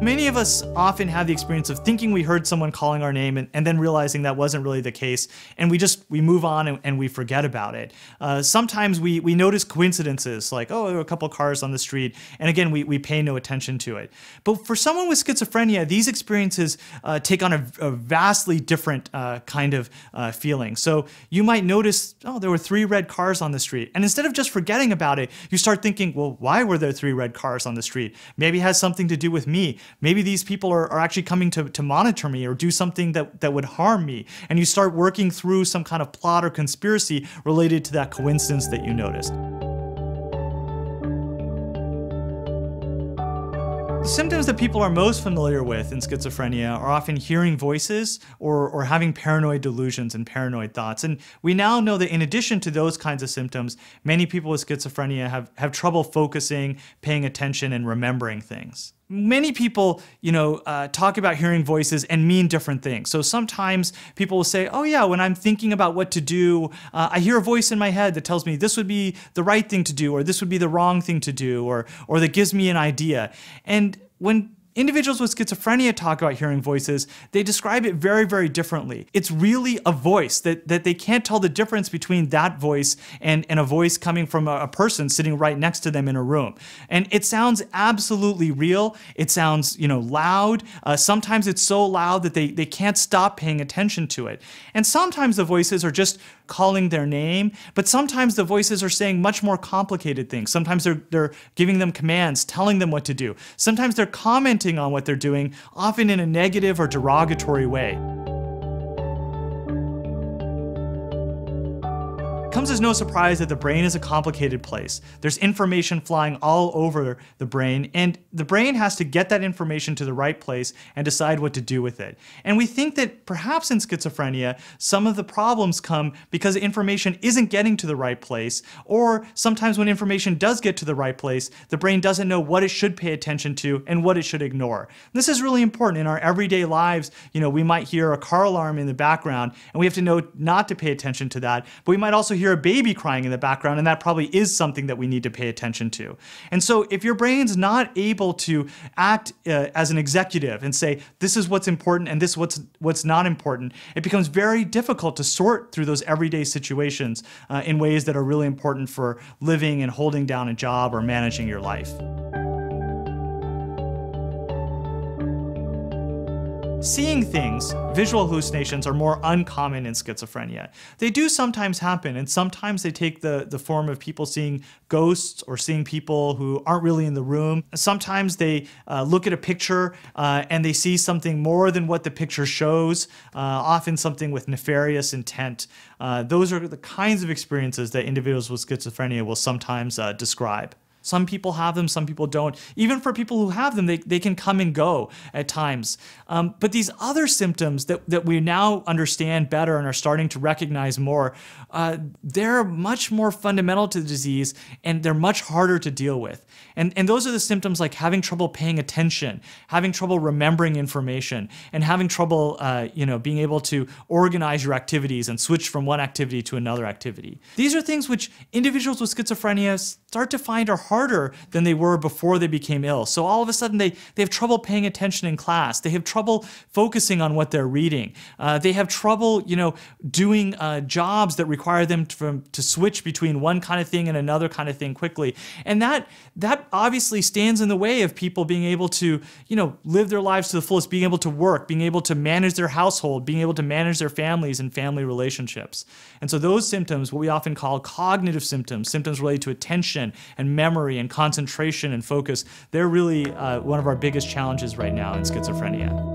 Many of us often have the experience of thinking we heard someone calling our name and, and then realizing that wasn't really the case, and we just we move on and, and we forget about it. Uh, sometimes we we notice coincidences like oh there were a couple cars on the street, and again we, we pay no attention to it. But for someone with schizophrenia, these experiences uh, take on a, a vastly different uh, kind of uh, feeling. So you might notice oh there were three red cars on the street, and instead of just forgetting about it, you start thinking well why were there three red cars on the street? Maybe it has something to do with me maybe these people are, are actually coming to, to monitor me or do something that, that would harm me. And you start working through some kind of plot or conspiracy related to that coincidence that you noticed. The symptoms that people are most familiar with in schizophrenia are often hearing voices or, or having paranoid delusions and paranoid thoughts. And we now know that in addition to those kinds of symptoms, many people with schizophrenia have, have trouble focusing, paying attention, and remembering things many people, you know, uh, talk about hearing voices and mean different things. So sometimes people will say, "Oh yeah, when I'm thinking about what to do, uh, I hear a voice in my head that tells me this would be the right thing to do, or this would be the wrong thing to do, or or that gives me an idea." And when Individuals with schizophrenia talk about hearing voices, they describe it very, very differently. It's really a voice that, that they can't tell the difference between that voice and, and a voice coming from a, a person sitting right next to them in a room. And it sounds absolutely real. It sounds, you know, loud. Uh, sometimes it's so loud that they, they can't stop paying attention to it. And sometimes the voices are just calling their name, but sometimes the voices are saying much more complicated things. Sometimes they're, they're giving them commands, telling them what to do. Sometimes they're commenting on what they're doing, often in a negative or derogatory way. Comes as no surprise that the brain is a complicated place. There's information flying all over the brain, and the brain has to get that information to the right place and decide what to do with it. And we think that perhaps in schizophrenia, some of the problems come because information isn't getting to the right place, or sometimes when information does get to the right place, the brain doesn't know what it should pay attention to and what it should ignore. This is really important in our everyday lives. You know, we might hear a car alarm in the background, and we have to know not to pay attention to that, but we might also hear hear a baby crying in the background, and that probably is something that we need to pay attention to. And so if your brain's not able to act uh, as an executive and say, this is what's important and this is what's, what's not important, it becomes very difficult to sort through those everyday situations uh, in ways that are really important for living and holding down a job or managing your life. Seeing things, visual hallucinations, are more uncommon in schizophrenia. They do sometimes happen, and sometimes they take the, the form of people seeing ghosts or seeing people who aren't really in the room. Sometimes they uh, look at a picture uh, and they see something more than what the picture shows, uh, often something with nefarious intent. Uh, those are the kinds of experiences that individuals with schizophrenia will sometimes uh, describe. Some people have them, some people don't. Even for people who have them, they, they can come and go at times. Um, but these other symptoms that, that we now understand better and are starting to recognize more, uh, they're much more fundamental to the disease and they're much harder to deal with. And, and those are the symptoms like having trouble paying attention, having trouble remembering information, and having trouble uh, you know, being able to organize your activities and switch from one activity to another activity. These are things which individuals with schizophrenia start to find are harder than they were before they became ill. So all of a sudden they, they have trouble paying attention in class. They have trouble focusing on what they're reading. Uh, they have trouble, you know, doing uh, jobs that require them to, to switch between one kind of thing and another kind of thing quickly. And that, that obviously stands in the way of people being able to, you know, live their lives to the fullest, being able to work, being able to manage their household, being able to manage their families and family relationships. And so those symptoms, what we often call cognitive symptoms, symptoms related to attention, and memory and concentration and focus, they're really uh, one of our biggest challenges right now in schizophrenia.